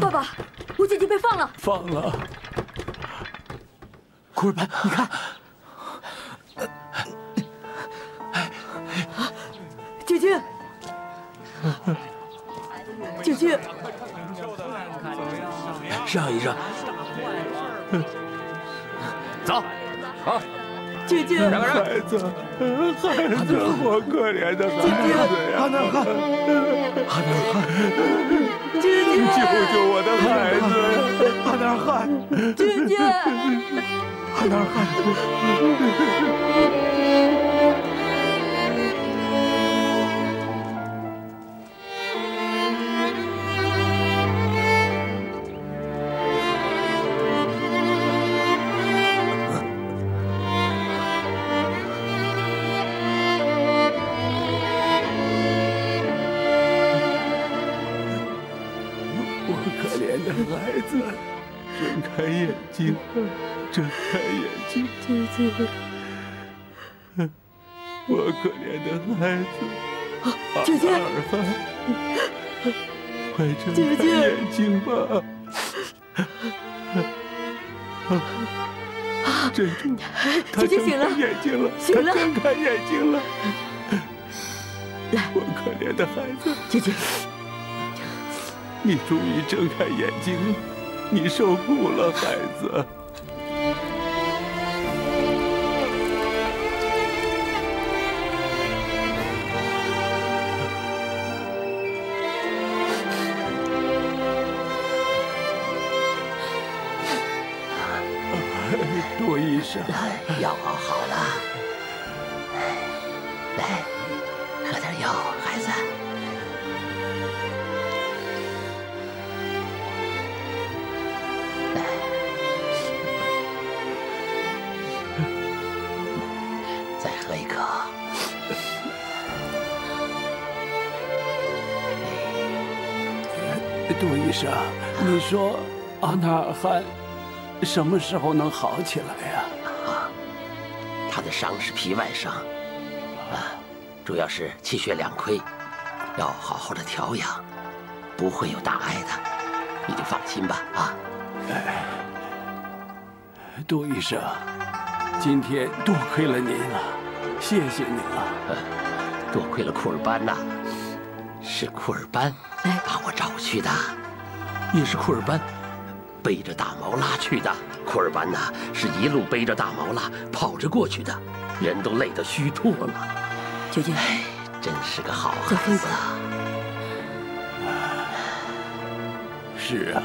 爸爸，我姐姐被放了。放了。库尔班，你看，姐姐，姐姐，让一让，走，好，姐姐，让个让。孩子，孩子，我可怜的孩子呀！阿纳尔汗，阿纳尔汗，姐姐，救救我的孩子！阿纳尔汗，姐姐，阿纳尔孩子，睁开眼睛，睁开眼睛，姐姐，我可怜的孩子，姐姐阿尔汗，快睁开眼睛吧！珍珠，他姐姐醒了睁开眼睛了，醒了他睁开眼睛了。来，我可怜的孩子，姐姐，你终于睁开眼睛了，你受苦了，孩子。杜医生，药熬好了，来，喝点药，孩子。杜医生，你说阿纳尔汗什么时候能好起来呀、啊他的伤是皮外伤，啊，主要是气血两亏，要好好的调养，不会有大碍的，你就放心吧啊。杜医生，今天多亏了您了，谢谢您了。多亏了库尔班呐，是库尔班把我找去的，也是库尔班背着大毛拉去的。库尔班呐，是一路背着大毛拉跑着过去的，人都累得虚脱了。姐姐，哎，真是个好孩子啊！是啊，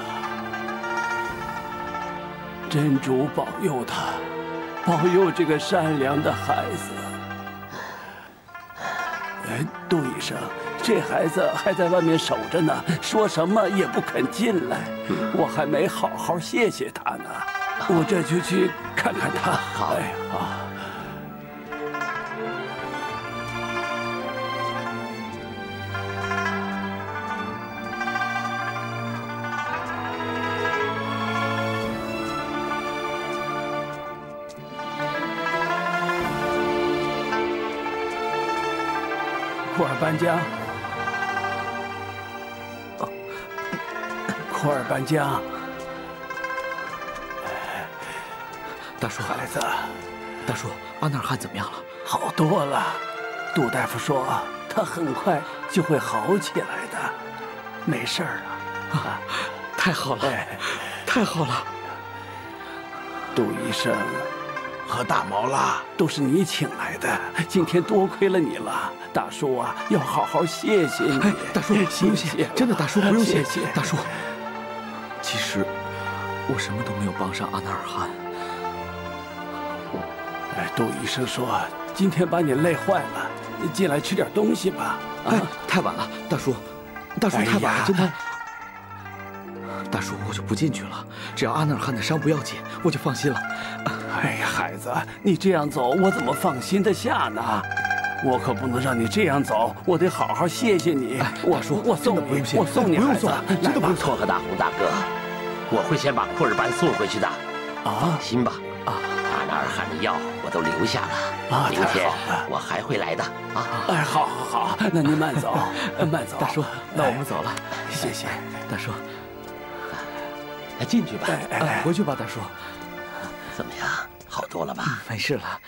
真主保佑他，保佑这个善良的孩子。哎，杜医生，这孩子还在外面守着呢，说什么也不肯进来，我还没好好谢谢他呢。我这就去看看他。好哎啊。库尔班江，库尔班江，大叔，孩子，大叔，阿纳尔汗怎么样了？好多了。杜大夫说他很快就会好起来的，没事儿了。啊，太好了，哎，太好了！杜医生和大毛啦都是你请来的，今天多亏了你了。大叔啊，要好好谢谢你。哎，大叔，不谢用谢谢，，真的，大叔不用谢谢谢。大叔，其实我什么都没有帮上阿纳尔汗。哎，杜医生说今天把你累坏了，进来吃点东西吧。哎啊，，太晚了，大叔，大叔太晚了，真的。大叔，我就不进去了，只要阿纳尔汗的伤不要紧，我就放心了。哎呀，孩子，你这样走，我怎么放心得下呢？我可不能让你这样走，我得好好谢谢你。哎我大叔我送你真的不用，谢我送你，不用送真的不用托和大红大哥，我会先把库尔班送回去的，啊放心吧。啊！阿纳尔汗的药我都留下了，啊太明天我还会来的啊。哎，好好好，那您慢走，慢走。大叔，那我们哎走了。谢谢。大叔，进去吧。回去吧，大叔。怎么样？好多了吧？没事了。